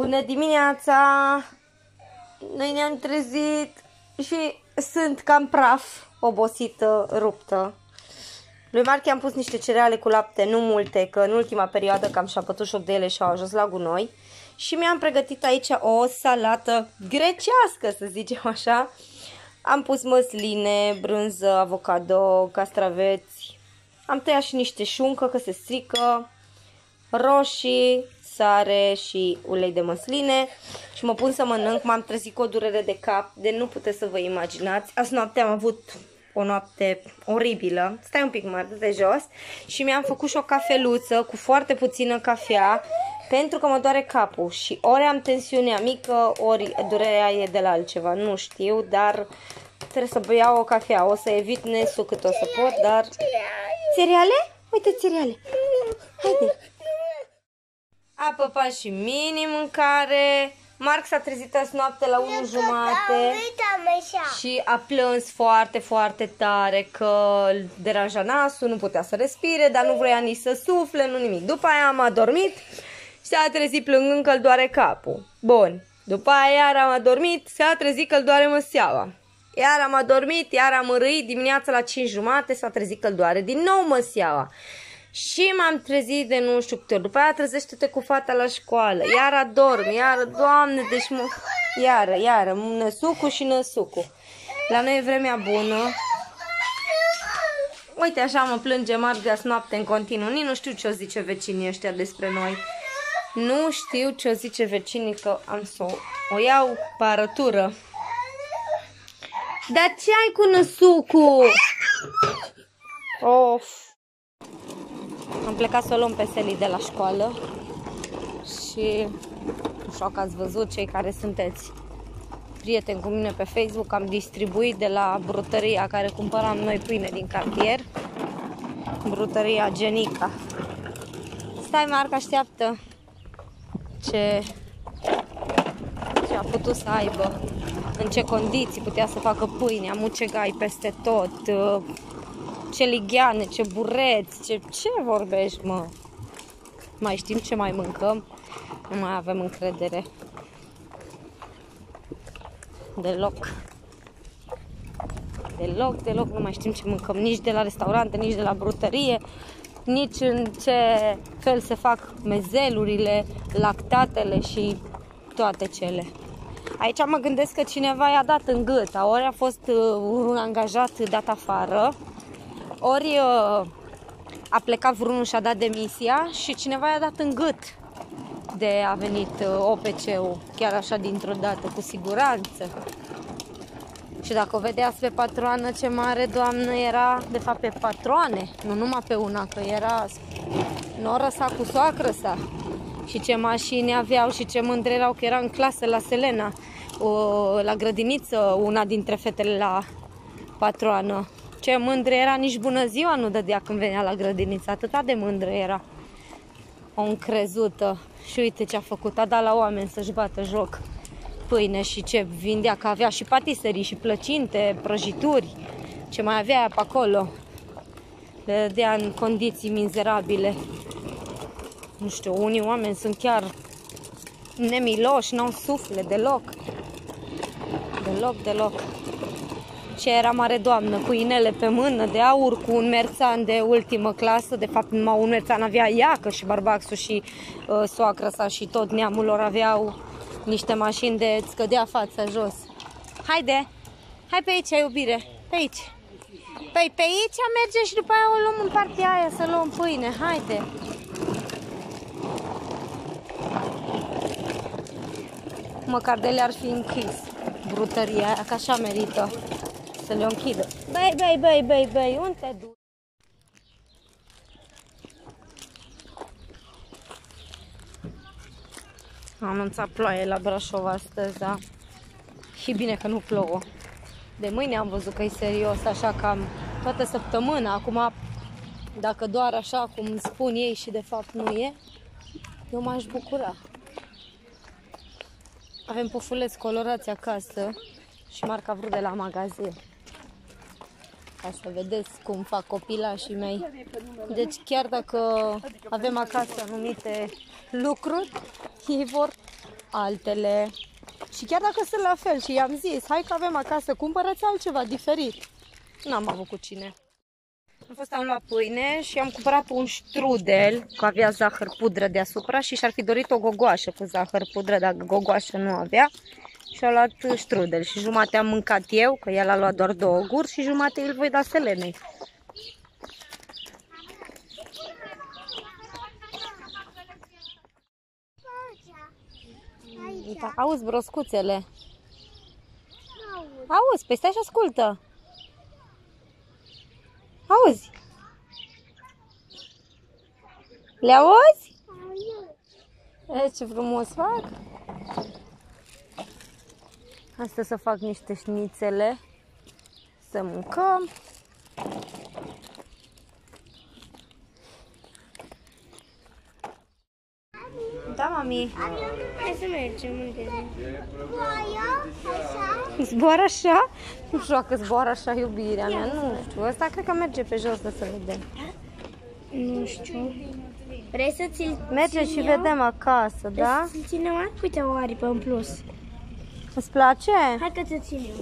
Bună dimineața! Noi ne-am trezit și sunt cam praf, obosită, ruptă. Lui Marchi am pus niște cereale cu lapte, nu multe, că în ultima perioadă cam și-a pătut șoc de ele și au ajuns la gunoi. Și mi-am pregătit aici o salată grecească, să zicem așa. Am pus măsline, brânză, avocado, castraveți. Am tăiat și niște șuncă, că se strică, roșii, sare și ulei de măsline și mă pun să mănânc, m-am trezit cu o durere de cap, de nu puteți să vă imaginați. Azi noapte am avut o noapte oribilă, stai un pic mă de jos și mi-am făcut și o cafeluță cu foarte puțină cafea pentru că mă doare capul și ori am tensiunea mică, ori durerea e de la altceva, nu știu, dar trebuie să beau o cafea, o să evit nesul cât o să pot, dar... Cereale? Uite cereale! Haide! Apă pa și mini mâncare. Marc s-a trezit azi noapte la 1 jumate și a plâns foarte, foarte tare că îl deranja nasul, nu putea să respire, dar nu vrea nici să sufle, nu nimic. După aia am adormit și s-a trezit plângând că îl doare capul. Bun, după aia iar am adormit, s-a trezit că îl doare măseaua. Iar am adormit, iar am râit, dimineața la 5 jumate s-a trezit că îl doare din nou măseaua. Și m-am trezit de nu știu câte ori. După aia trezește-te cu fata la școală. Iar adorm, iar, doamne, deci mă... Iară, iară, năsucu și năsucu. La noi e vremea bună. Uite, așa mă plânge Margas noapte în continuu. Nici nu știu ce o zice vecinii ăștia despre noi. Nu știu ce o zice vecinii că am să o, o iau parătură. Dar ce ai cu năsucu? Of. Am plecat să o luăm pe Seli de la școală și nu știu că ați văzut cei care sunteți prieteni cu mine pe Facebook, am distribuit de la brutăria care cumpăram noi pâine din cartier, brutăria Genica. Stai, Marc, așteaptă ce, ce a putut să aibă, în ce condiții putea să facă pâine, am ucegai peste tot, ce ligheane, ce bureți, ce, ce vorbești, mă? Mai știm ce mai mâncăm? Nu mai avem încredere. Deloc. Deloc, deloc nu mai știm ce mâncăm. Nici de la restaurante, nici de la brutărie, nici în ce fel se fac mezelurile, lactatele și toate cele. Aici mă gândesc că cineva i-a dat în gât, ori a fost uh, un angajat dat afară, ori uh, a plecat vreunul și a dat demisia și cineva i-a dat în gât de a venit uh, OPC-ul, chiar așa dintr-o dată, cu siguranță. Și dacă o vedeați pe patroană ce mare doamnă era, de fapt pe patroane, nu numai pe una, că era noră sa cu soacră sa. Și ce mașini aveau și ce mândre erau că era în clasă la Selena, o, la grădiniță, una dintre fetele la patroană. Ce mândră era, nici bună ziua nu dădea când venea la grădiniță, atâta de mândră era. O încrezută. Și uite ce a făcut, a dat la oameni să-și bată joc pâine și ce vindea, că avea și patiserii și plăcinte, prăjituri, ce mai avea pe acolo. Le dădea în condiții mizerabile. Nu știu, unii oameni sunt chiar nemiloși, n-au suflet deloc. Deloc, deloc ce era mare doamnă, cu inele pe mână de aur, cu un merțan de ultimă clasă, de fapt numai un merțan avea ea, că și barbaxul și uh, soacră sa și tot neamul lor aveau niște mașini de scădea fața jos. Haide, hai pe aici, iubire, pe aici. Păi pe aici mergem și după aia o luăm în partea aia să luăm pâine, haide. Măcar de le-ar fi închis brutăria aia, că așa merită să le închidă. Băi, băi, băi, băi, băi, unde te duci? Am anunțat ploaie la Brașov astăzi, da? Și bine că nu plouă. De mâine am văzut că e serios, așa cam toată săptămâna. Acum, dacă doar așa cum spun ei și de fapt nu e, eu m-aș bucura. Avem pufuleți colorați acasă și marca vrut de la magazin ca să vedeți cum fac copilașii mei. Deci chiar dacă avem acasă anumite lucruri, ei vor altele. Și chiar dacă sunt la fel și i-am zis, hai că avem acasă, cumpărați altceva diferit. N-am avut cu cine. Am fost am luat pâine și am cumpărat un strudel cu avea zahăr pudră deasupra și și-ar fi dorit o gogoașă cu zahăr pudră, dacă gogoașă nu avea. Și a luat strudel și jumate am mâncat eu, că el a luat doar două guri și jumate îl voi da Selenei. Da, auzi broscuțele? Auzi, păi stai și ascultă. Auzi? Le auzi? E, ce frumos fac! Asta să fac niște șnițele, să mâncăm. Da, mami. Hai să mergem unde Zboară așa? Nu știu dacă zboară așa iubirea mea, nu știu. Asta cred că merge pe jos, de să vedem. Nu știu. Vrei să ți-l Mergem și vedem acasă, da? Vrei să ți ținem Uite o aripă în plus. Îți place? Hai că ți ținem.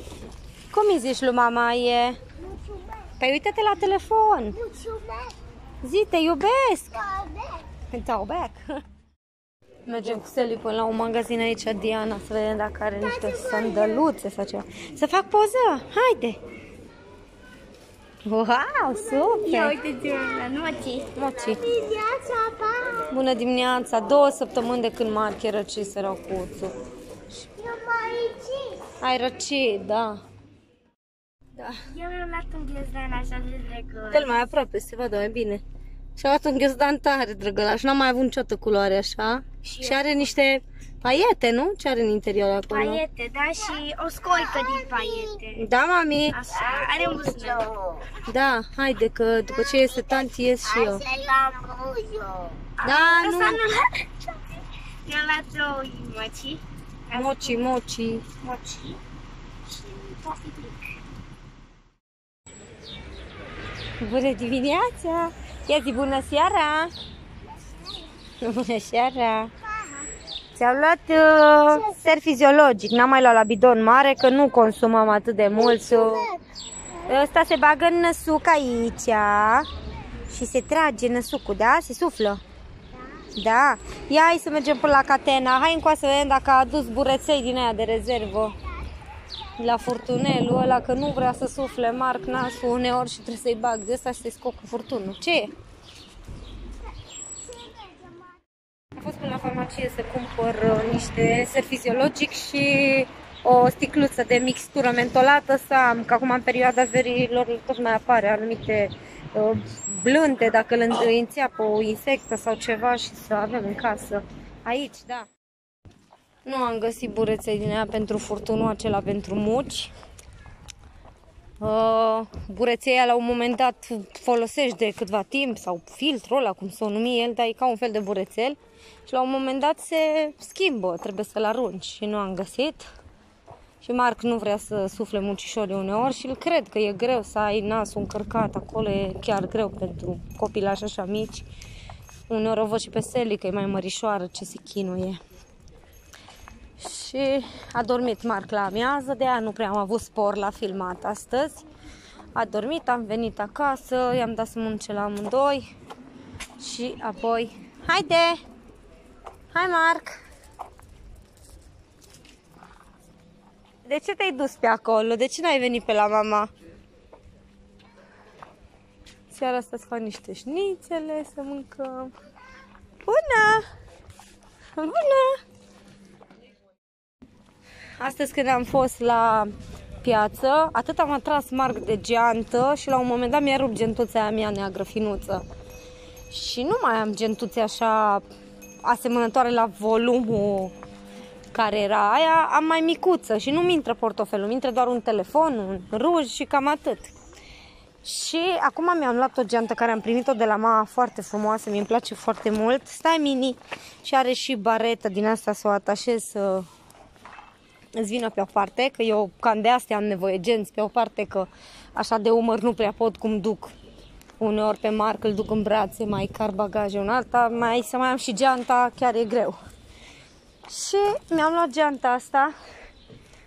Cum îi zici lui mama e? Păi uite-te la telefon. Mulțumesc. Zi, te iubesc. Te iubesc. Mergem cu Seli până la un magazin aici, Diana, să vedem dacă are niște sandăluțe sau ceva. Să fac poză? Haide! Wow, Ia super! uite-te la noții. Moci. Viața ta. Bună dimineața! Două săptămâni de când Marche răcise răcuțul. Eu mai aici. Ai răcit, da. Da. Eu mi-am luat un ghiozdan așa de drăguț. Cel mai aproape, se vadă mai bine. Și a luat un ghiozdan tare, drăgălaș. N-am mai avut niciodată culoare așa. Și Și are niște paiete, nu? Ce are în interior acolo? Paiete, da? Și o scoică din paiete. Da, mami? Așa, are un buzunar. Da, haide că după ce iese tanti ies și eu. Da, nu. Asta nu Mi-am luat două mochi. Moci, moci. Mochi. Și pofitic. Bună dimineața! Ia zi bună seara! Bună seara! Ți-am luat uh, ser fiziologic, n-am mai luat la bidon mare că nu consumăm atât de mult. So... Ăsta se bagă în năsuc aici și se trage năsucul, da? Se suflă. Da. Ia hai să mergem până la catena. Hai încoa să vedem dacă a adus bureței din aia de rezervă. La furtunelul ăla, că nu vrea să sufle Marc nasul uneori și trebuie să-i bag de asta și să-i scot cu furtunul. Ce e? Am fost până la farmacie să cumpăr uh, niște ser fiziologic și o sticluță de mixtură mentolată să am, că acum în perioada verilor tot mai apare anumite uh, blânde, dacă îl îi înțeapă o insectă sau ceva și să avem în casă. Aici, da. Nu am găsit bureței din aia pentru furtunul acela pentru muci. Uh, burețeia la un moment dat folosești de câtva timp sau filtrul ăla, cum să o numi el, dar e ca un fel de burețel și la un moment dat se schimbă, trebuie să-l arunci și nu am găsit. Și Marc nu vrea să sufle muncișorii uneori și îl cred că e greu să ai nasul încărcat acolo, e chiar greu pentru copilași așa mici. Uneori o văd și pe Seli că e mai mărișoară ce se chinuie. Și a dormit Marc la amiază, de aia nu prea am avut spor la filmat astăzi. A dormit, am venit acasă, i-am dat să mănânce la amândoi și apoi... Haide! Hai, Marc! De ce te-ai dus pe acolo? De ce n-ai venit pe la mama? Seara asta să fac niște șnițele, să mâncăm. Bună! Bună! Astăzi când am fost la piață, atât am atras Marc de geantă și la un moment dat mi-a rupt gentuța aia mea neagră finuță. Și nu mai am gentuțe așa asemănătoare la volumul care era aia, am mai micuță și nu-mi intră portofelul, mi intră doar un telefon, un ruj și cam atât. Și acum mi-am luat o geantă care am primit-o de la mama foarte frumoasă, mi-mi place foarte mult. Stai mini și are și baretă din asta să o atașez să îți vină pe o parte, că eu cam de astea am nevoie, genți pe o parte, că așa de umăr nu prea pot cum duc. Uneori pe Marc îl duc în brațe, mai car bagaje, un alta, mai să mai am și geanta, chiar e greu. Și mi-am luat geanta asta,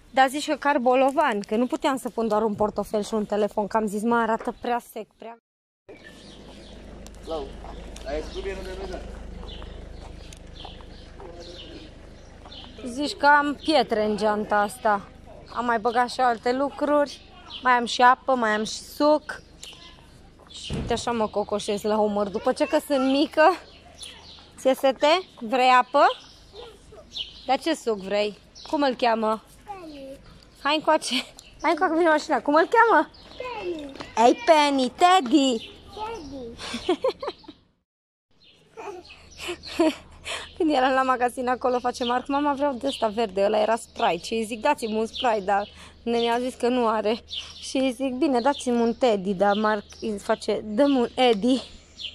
dar zici că carbolovan, că nu puteam să pun doar un portofel și un telefon, că am zis, mă, arată prea sec, prea... Zici că am pietre în geanta asta. Am mai băgat și alte lucruri. Mai am și apă, mai am și suc. Și uite așa mă cocoșez la umăr. După ce că sunt mică, ți sete? Vrei apă? Dar ce suc vrei? Cum îl cheamă? Penny. Hai încoace. Hai încoace, vine mașina. Cum îl cheamă? Penny. Ei, Penny, Teddy. Teddy. Când eram la magazin acolo, face Marc, mama vreau de ăsta verde, ăla era Sprite. Și îi zic, dați-mi un Sprite, dar nene a zis că nu are. Și îi zic, bine, dați-mi un Teddy, dar Marc îi face, dăm un Eddie.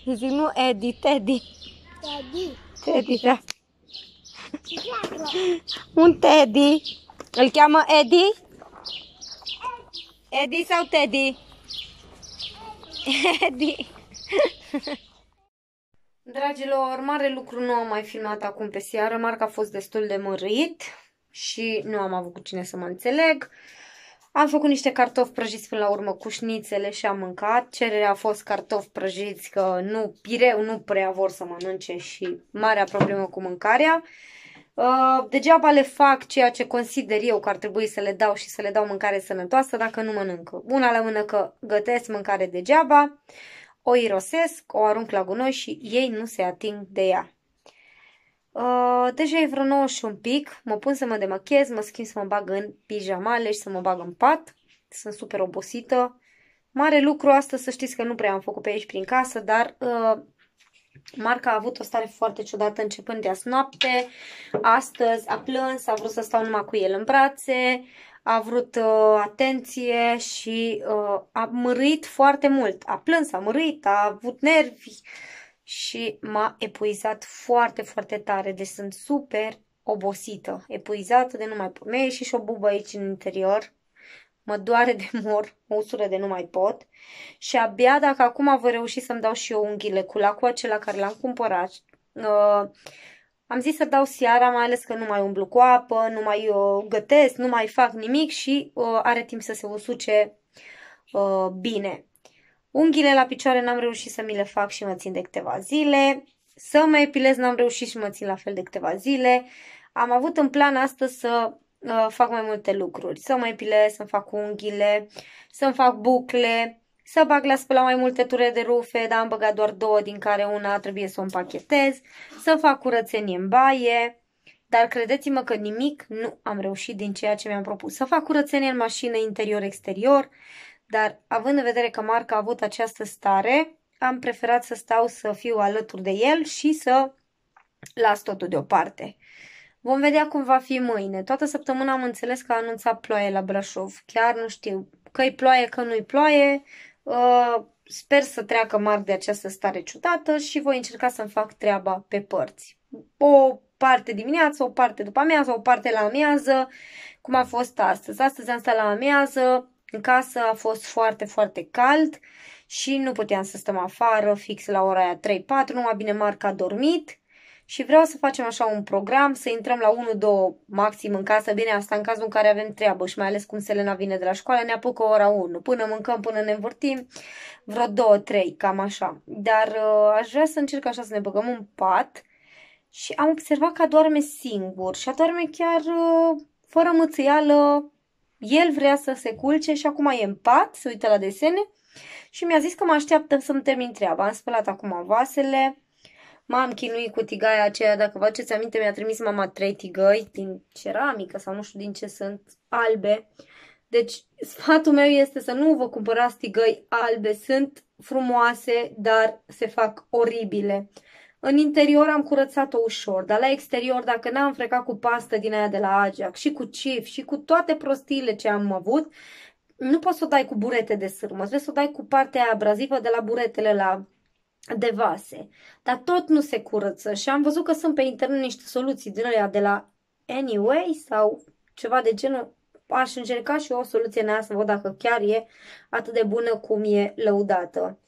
Îi zic, nu Eddie, Teddy. Teddy. Teddy, da. Un Teddy. Îl cheamă Eddie? Eddie sau Teddy? Eddie. Dragilor, mare lucru nu am mai filmat acum pe seară. Marc a fost destul de mărit și nu am avut cu cine să mă înțeleg. Am făcut niște cartofi prăjiți până la urmă cu șnițele și am mâncat. Cererea a fost cartofi prăjiți, că nu, pireu nu prea vor să mănânce și marea problemă cu mâncarea. Uh, degeaba le fac ceea ce consider eu că ar trebui să le dau și să le dau mâncare sănătoasă dacă nu mănâncă. Una la mână că gătesc mâncare degeaba o irosesc, o arunc la gunoi și ei nu se ating de ea. Uh, deja e vreo 9 și un pic, mă pun să mă demachez, mă schimb să mă bag în pijamale și să mă bag în pat. Sunt super obosită. Mare lucru asta, să știți că nu prea am făcut pe aici prin casă, dar uh, Marca a avut o stare foarte ciudată începând de azi noapte. Astăzi a plâns, a vrut să stau numai cu el în brațe, a vrut uh, atenție și uh, a mărit foarte mult. A plâns, a mărit, a avut nervi și m-a epuizat foarte, foarte tare. Deci sunt super obosită, epuizată de nu mai pot. Mi-a ieșit și o bubă aici în interior. Mă doare de mor, o usură de nu mai pot. Și abia dacă acum voi reuși să-mi dau și eu unghiile cu lacul acela care l-am cumpărat. Uh, am zis să dau seara, mai ales că nu mai umblu cu apă, nu mai uh, gătesc, nu mai fac nimic și uh, are timp să se usuce uh, bine. Unghiile la picioare n-am reușit să mi le fac și mă țin de câteva zile. Să mă epilez n-am reușit și mă țin la fel de câteva zile. Am avut în plan astăzi să uh, fac mai multe lucruri. Să mă epilez, să-mi fac unghiile, să-mi fac bucle, să bag la spăla mai multe ture de rufe, dar am băgat doar două, din care una trebuie să o împachetez, să fac curățenie în baie, dar credeți-mă că nimic nu am reușit din ceea ce mi-am propus. Să fac curățenie în mașină interior-exterior, dar având în vedere că Marca a avut această stare, am preferat să stau să fiu alături de el și să las totul deoparte. Vom vedea cum va fi mâine. Toată săptămâna am înțeles că a anunțat ploaie la Brașov. Chiar nu știu că-i ploaie, că nu-i ploaie. Uh, sper să treacă Marc de această stare ciudată și voi încerca să-mi fac treaba pe părți. O parte dimineață, o parte după amiază, o parte la amiază, cum a fost astăzi. Astăzi am stat la amiază, în casă a fost foarte, foarte cald și nu puteam să stăm afară fix la ora aia 3-4, numai bine Marc a dormit și vreau să facem așa un program, să intrăm la 1-2 maxim în casă, bine asta în cazul în care avem treabă și mai ales cum Selena vine de la școală, ne apucă ora 1, până mâncăm, până ne învârtim, vreo 2-3, cam așa. Dar uh, aș vrea să încerc așa să ne băgăm în pat și am observat că adorme singur și adorme chiar uh, fără mățăială, el vrea să se culce și acum e în pat, se uită la desene și mi-a zis că mă așteaptă să-mi termin treaba. Am spălat acum vasele, M-am chinuit cu tigaia aceea, dacă vă aduceți aminte, mi-a trimis mama trei tigăi din ceramică sau nu știu din ce sunt, albe. Deci, sfatul meu este să nu vă cumpărați tigăi albe, sunt frumoase, dar se fac oribile. În interior am curățat-o ușor, dar la exterior, dacă n-am frecat cu pastă din aia de la Ajax și cu cif și cu toate prostiile ce am avut, nu poți să o dai cu burete de sârmă, trebuie să o dai cu partea abrazivă de la buretele la de vase. Dar tot nu se curăță și am văzut că sunt pe internet niște soluții din alea de la Anyway sau ceva de genul. Aș încerca și eu o soluție în aia să văd dacă chiar e atât de bună cum e lăudată.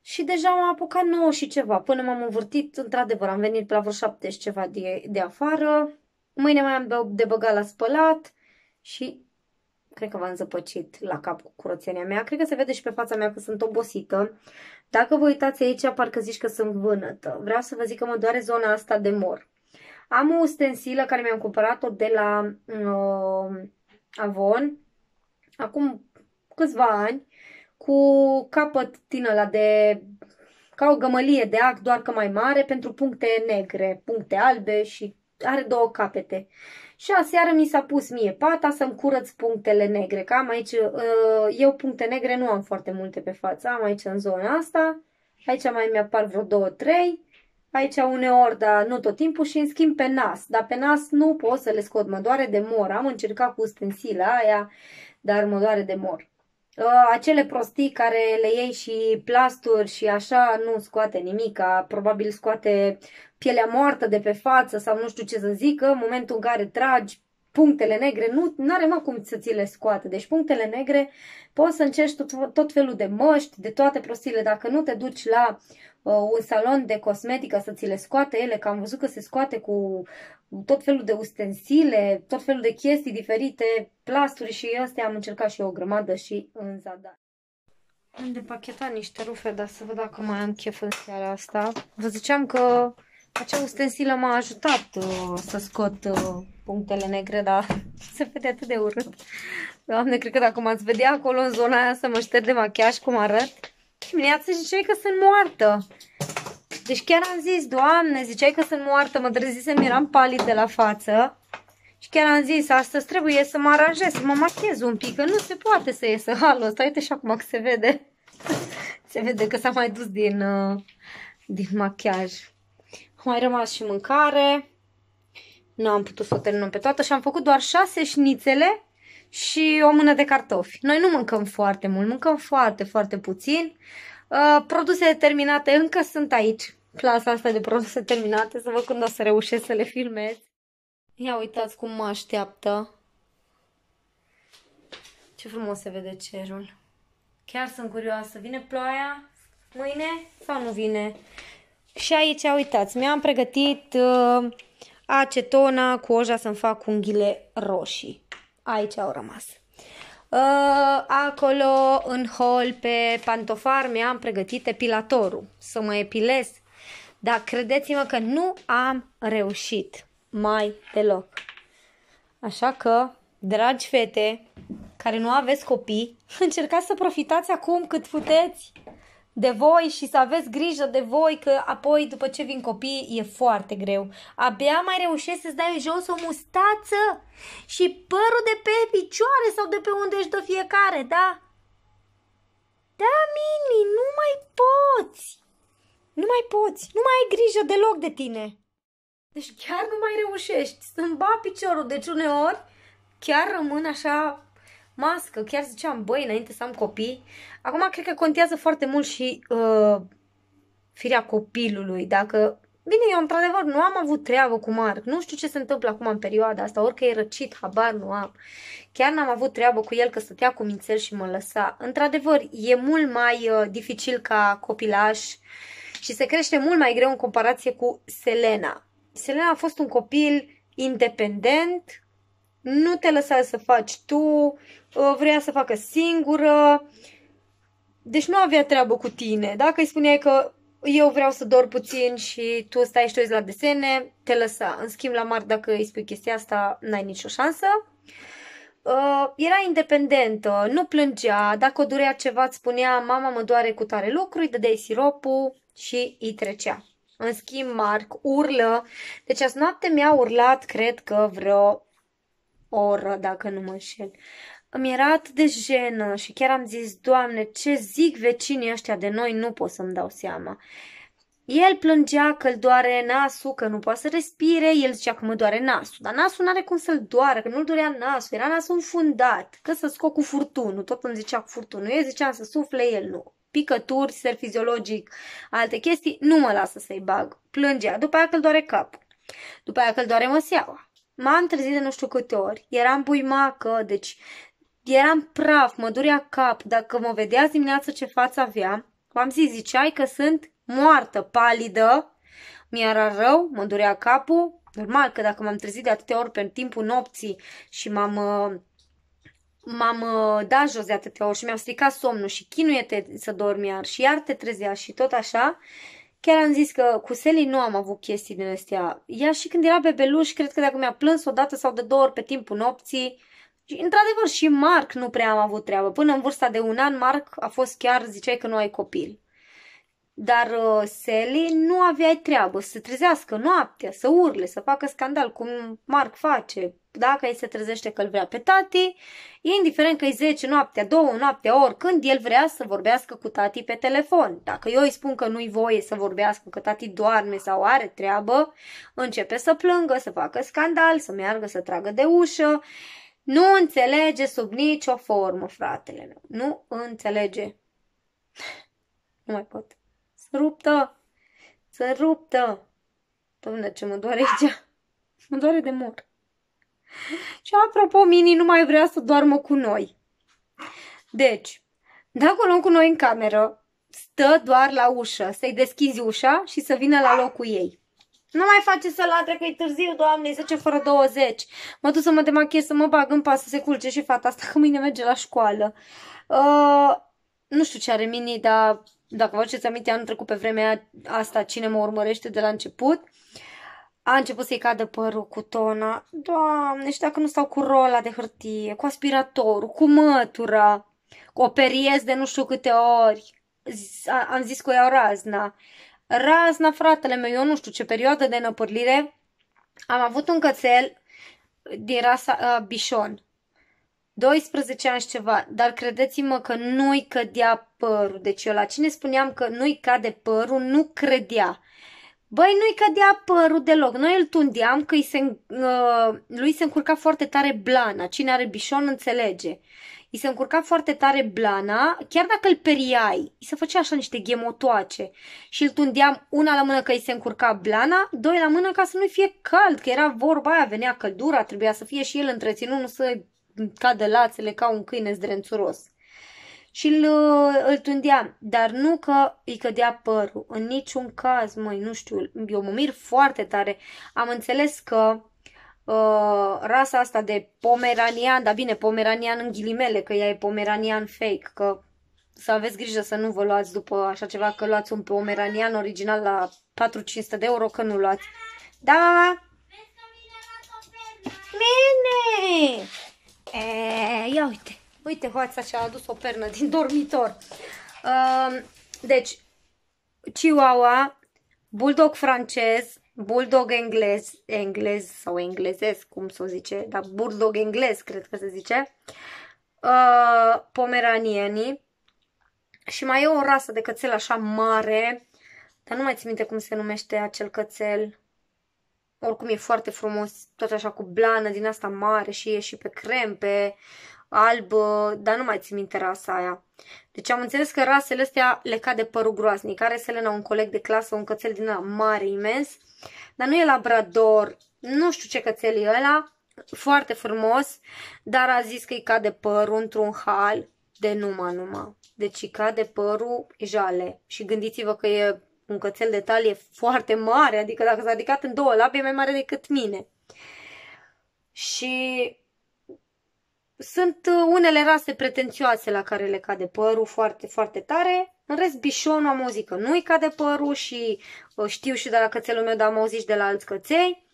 Și deja m-am apucat nouă și ceva. Până m-am învârtit, într-adevăr, am venit pe la vreo șapte și ceva de, de afară. Mâine mai am de băgat la spălat și cred că v-am zăpăcit la cap cu curățenia mea. Cred că se vede și pe fața mea că sunt obosită. Dacă vă uitați aici, parcă zici că sunt vânătă. Vreau să vă zic că mă doare zona asta de mor. Am o ustensilă care mi-am cumpărat-o de la uh, Avon acum câțiva ani cu capăt din ăla de ca o gămălie de ac, doar că mai mare, pentru puncte negre, puncte albe și are două capete. Și aseară mi s-a pus mie pata să-mi curăț punctele negre, că am aici, uh, eu puncte negre nu am foarte multe pe față, am aici în zona asta, aici mai mi-apar vreo două, trei, aici uneori, dar nu tot timpul și în schimb pe nas, dar pe nas nu pot să le scot, mă doare de mor, am încercat cu stensila aia, dar mă doare de mor. Uh, acele prostii care le iei și plasturi și așa nu scoate nimica, probabil scoate pielea moartă de pe față sau nu știu ce să zică, în momentul în care tragi punctele negre, nu are mă cum să ți le scoate. Deci punctele negre poți să încerci tot, tot felul de măști, de toate prostiile. Dacă nu te duci la uh, un salon de cosmetică să ți le scoate ele, că am văzut că se scoate cu tot felul de ustensile, tot felul de chestii diferite, plasturi și astea am încercat și eu o grămadă și în zadar. Am depachetat niște rufe, dar să văd dacă mai am chef în seara asta. Vă ziceam că acea ustensilă m-a ajutat uh, să scot uh, punctele negre, dar se vede atât de urât. Doamne, cred că dacă m-ați vedea acolo în zona aia să mă șterg de machiaj cum arăt, dimineața ziceai că sunt moartă. Deci chiar am zis, Doamne, ziceai că sunt moartă, mă trezisem, eram palid de la față. Și chiar am zis, astăzi trebuie să mă aranjez, să mă machiez un pic, că nu se poate să iesă halul ăsta. Uite și acum că se vede. se vede că s-a mai dus din, uh, din machiaj. Am mai rămas și mâncare. Nu am putut să o terminăm pe toată și am făcut doar șase șnițele și o mână de cartofi. Noi nu mâncăm foarte mult, mâncăm foarte, foarte puțin. Uh, produse terminate încă sunt aici. Clasa asta de produse terminate, să văd când o să reușesc să le filmez. Ia uitați cum mă așteaptă. Ce frumos se vede cerul. Chiar sunt curioasă. Vine ploaia mâine sau nu vine? Și aici, uitați, mi-am pregătit uh, acetona cu oja să-mi fac unghiile roșii. Aici au rămas. Uh, acolo, în hol, pe pantofar, mi-am pregătit epilatorul să mă epilez. Dar credeți-mă că nu am reușit mai deloc. Așa că, dragi fete care nu aveți copii, încercați să profitați acum cât puteți de voi și să aveți grijă de voi, că apoi, după ce vin copii, e foarte greu. Abia mai reușești să-ți dai jos o mustață și părul de pe picioare sau de pe unde își dă fiecare, da? Da, Mini, nu mai poți! Nu mai poți, nu mai ai grijă deloc de tine. Deci chiar nu mai reușești să-mi ba piciorul, deci uneori chiar rămân așa mască. Chiar ziceam, băi, înainte să am copii. Acum cred că contează foarte mult și uh, firea copilului. Dacă Bine, eu într-adevăr nu am avut treabă cu Marc. Nu știu ce se întâmplă acum în perioada asta, orică e răcit, habar nu am. Chiar n-am avut treabă cu el că stătea cu mințel și mă lăsa. Într-adevăr, e mult mai uh, dificil ca copilaș și se crește mult mai greu în comparație cu Selena. Selena a fost un copil independent, nu te lăsa să faci tu, uh, vrea să facă singură, deci nu avea treabă cu tine. Dacă îi spuneai că eu vreau să dor puțin și tu stai și tu la desene, te lăsa. În schimb, la Marc, dacă îi spui chestia asta, n-ai nicio șansă. Uh, era independentă, nu plângea, dacă o durea ceva, îți spunea, mama mă doare cu tare lucru, îi dădeai siropul și îi trecea. În schimb, Marc urlă. Deci azi noapte mi-a urlat, cred că vreo oră, dacă nu mă înșel. Îmi era atât de jenă și chiar am zis, Doamne, ce zic vecinii ăștia de noi, nu pot să-mi dau seama. El plângea că îl doare nasul, că nu poate să respire, el zicea că mă doare nasul, dar nasul nu are cum să-l doară, că nu-l dorea nasul, era nasul înfundat, că să scot cu furtunul, tot îmi zicea cu furtunul, eu ziceam să sufle, el nu. Picături, ser fiziologic, alte chestii, nu mă lasă să-i bag. Plângea, după aia că îl doare capul, după aia că îl doare măseaua, M-am trezit de nu știu câte ori. Eram buimacă, deci eram praf, mă durea cap. Dacă mă vedeați dimineața ce față aveam, v-am zis, ziceai că sunt moartă, palidă, mi-era rău, mă durea capul, normal că dacă m-am trezit de atâtea ori pe timpul nopții și m-am uh, m-am uh, dat jos de atâtea ori și mi-am stricat somnul și chinuie-te să dormi iar și iar te trezea și tot așa, chiar am zis că cu Sally nu am avut chestii din astea. Ea și când era bebeluș, cred că dacă mi-a plâns o dată sau de două ori pe timpul nopții, și, într-adevăr, și Marc nu prea am avut treabă. Până în vârsta de un an, Marc a fost chiar, ziceai că nu ai copil. Dar uh, Sally nu aveai treabă să se trezească noaptea, să urle, să facă scandal, cum Marc face. Dacă el se trezește că îl vrea pe tati, indiferent că e 10 noaptea, 2 noaptea, oricând, el vrea să vorbească cu tati pe telefon. Dacă eu îi spun că nu-i voie să vorbească, că tati doarme sau are treabă, începe să plângă, să facă scandal, să meargă să tragă de ușă. Nu înțelege sub nicio formă, fratele meu. Nu înțelege. Nu mai pot. Să ruptă! Să ruptă! Doamne, ce mă doare aici! Mă doare de mor. Și apropo, Mini nu mai vrea să doarmă cu noi. Deci, dacă o luăm cu noi în cameră, stă doar la ușă, să-i deschizi ușa și să vină la locul ei. Nu mai face să latre că e târziu, doamne, e 10 fără 20. Mă duc să mă demachez, să mă bag în pas, să se culce și fata asta, că mâine merge la școală. Uh, nu știu ce are Mini, dar dacă vă aduceți aminte, anul trecut pe vremea asta, cine mă urmărește de la început, a început să-i cadă părul cu tona. Doamne, și dacă nu stau cu rola de hârtie, cu aspiratorul, cu mătura, cu o periez de nu știu câte ori. Am zis că o iau razna. Razna, fratele meu, eu nu știu ce perioadă de năpârlire. Am avut un cățel din rasa uh, Bișon. 12 ani și ceva, dar credeți-mă că nu-i cădea părul. Deci eu la cine spuneam că nu-i cade părul, nu credea. Băi, nu-i cădea părul deloc. Noi îl tundeam că se, uh, lui se încurca foarte tare blana. Cine are bișon înțelege. I se încurca foarte tare blana, chiar dacă îl periai, îi se făcea așa niște ghemotoace și îl tundeam una la mână că îi se încurca blana, doi la mână ca să nu fie cald, că era vorba aia, venea căldura, trebuia să fie și el întreținut, nu să cadă lațele ca un câine zdrențuros. Și îl, îl tundeam, dar nu că îi cădea părul, în niciun caz, măi, nu știu, eu mă mir foarte tare. Am înțeles că uh, rasa asta de pomeranian, dar bine, pomeranian în ghilimele, că ea e pomeranian fake, că să aveți grijă să nu vă luați după așa ceva, că luați un pomeranian original la 4-500 de euro, că nu luați. Da! Mine! E, ia uite, uite hoața și-a adus o pernă din dormitor. Uh, deci, Chihuahua, bulldog francez, bulldog englez, englez sau englezesc, cum să o zice, dar bulldog englez, cred că se zice, uh, pomeranienii. Și mai e o rasă de cățel așa mare, dar nu mai țin minte cum se numește acel cățel, oricum e foarte frumos, tot așa cu blană din asta mare și e și pe crem, pe alb, dar nu mai țin minte rasa aia. Deci am înțeles că rasele astea le cade părul groaznic. Are Selena un coleg de clasă, un cățel din ăla mare, imens, dar nu e labrador, nu știu ce cățel e ăla, foarte frumos, dar a zis că îi cade părul într-un hal de numai numai. Deci îi cade părul jale. Și gândiți-vă că e un cățel de talie foarte mare, adică dacă s-a ridicat în două labe, e mai mare decât mine. Și sunt unele rase pretențioase la care le cade părul foarte, foarte tare. În rest, bișonul am auzit că nu-i cade părul și uh, știu și de la cățelul meu, dar am auzit și de la alți căței.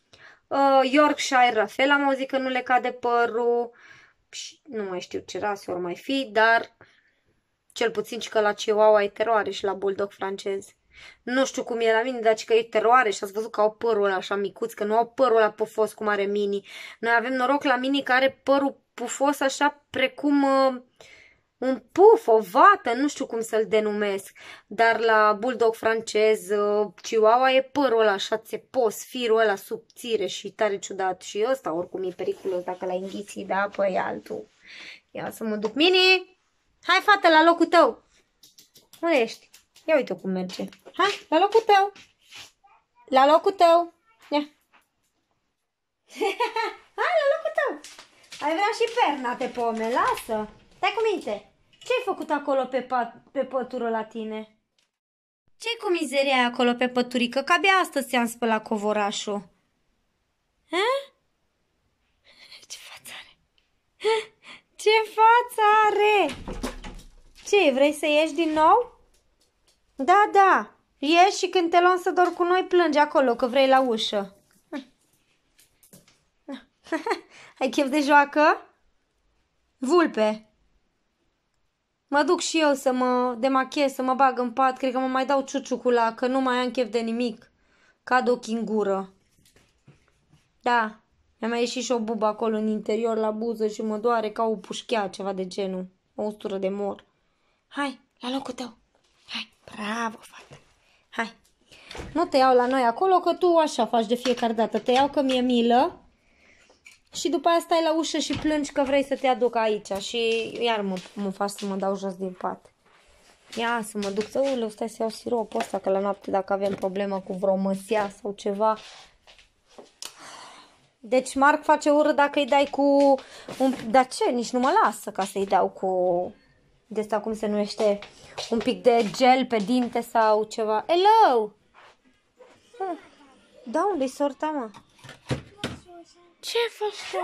Uh, Yorkshire, la fel, am auzit că nu le cade părul. Și nu mai știu ce rase ori mai fi, dar cel puțin și că la Chihuahua e teroare și la Bulldog francez. Nu știu cum e la mine, dar că e teroare și ați văzut că au părul ăla așa micuț, că nu au părul ăla pufos cum are Mini. Noi avem noroc la Mini care are părul pufos așa precum uh, un puf, o vată, nu știu cum să-l denumesc. Dar la bulldog francez, uh, chihuahua, e părul ăla așa țepos, firul ăla subțire și tare ciudat. Și ăsta oricum e periculos dacă l-ai înghiți, da, păi altul. Ia să mă duc. Mini! Hai, fată, la locul tău! Unde ești? Ia uite cum merge. Hai, la locul tău. La locul tău. Ia. Hai, la locul tău. Ai vrea și perna de pome, lasă! Stai cu minte! Ce-ai făcut acolo pe, pat, pe pătură la tine? ce cu mizeria acolo pe păturică? Că abia astăzi ți-am spălat covorașul. Hă? Ce față are? Ce față are? Ce, vrei să ieși din nou? Da, da, ieși și când te luăm să dor cu noi plânge acolo că vrei la ușă. Ai chef de joacă? Vulpe. Mă duc și eu să mă demachez, să mă bag în pat. Cred că mă mai dau ciuciucula, că nu mai am chef de nimic. Cad ochii în gură. Da, mi-a mai ieșit și o bubă acolo în interior la buză și mă doare ca o pușchea, ceva de genul. O ustură de mor. Hai, la locul tău. Hai, bravo, fată. Hai. Nu te iau la noi acolo, că tu așa faci de fiecare dată. Te iau că mi-e milă și după aia stai la ușă și plângi că vrei să te aduc aici și iar mă, mă faci să mă dau jos din pat. Ia să mă duc să uleu, stai să iau siropul ăsta, că la noapte dacă avem problemă cu vreo măsia sau ceva. Deci Marc face ură dacă îi dai cu un... Dar ce? Nici nu mă lasă ca să-i dau cu... De asta cum se numește? Un pic de gel pe dinte sau ceva. Hello! Da, unde-i sorta, mă? Ce faci tu?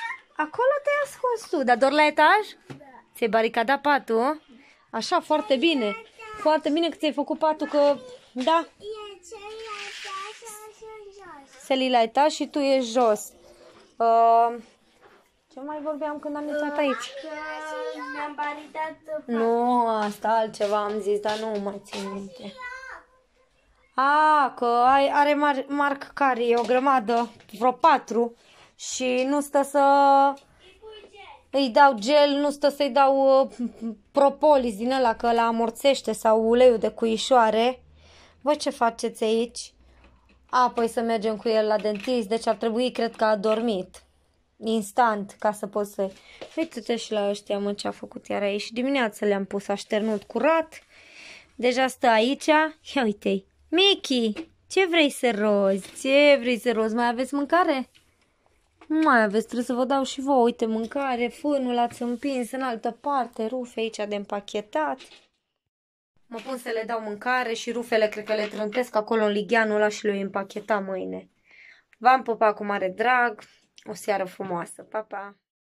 Acolo te-ai ascuns tu, dar doar la etaj? Da. Ți-ai baricadat patul? Așa, foarte bine. Foarte bine că ți-ai făcut patul, că... Da. Seli la etaj și tu ești jos. Uh, ce mai vorbeam când am intrat aici? Mi-am baricat Nu, asta altceva am zis, dar nu mai țin minte. A, că ai, are Mar Marc Cari, o grămadă, vreo patru și nu stă să îi dau gel, nu stă să-i dau uh, propolis din ăla că la amorțește sau uleiul de cuișoare. Voi ce faceți aici? Apoi să mergem cu el la dentist, deci ar trebui, cred că a dormit. Instant, ca să pot să... Uite-te și la ăștia, mă, ce a făcut iar aici. Dimineața le-am pus așternut curat. Deja stă aici. Ia uite-i. Mickey, ce vrei să rozi? Ce vrei să rozi? Mai aveți mâncare? Nu mai aveți, trebuie să vă dau și vouă. Uite, mâncare, fânul ați împins în altă parte, rufe aici de împachetat. Mă pun să le dau mâncare și rufele cred că le trântesc acolo în ligheanul ăla și le împacheta mâine. V-am pupat cu mare drag, o seară frumoasă, pa, pa!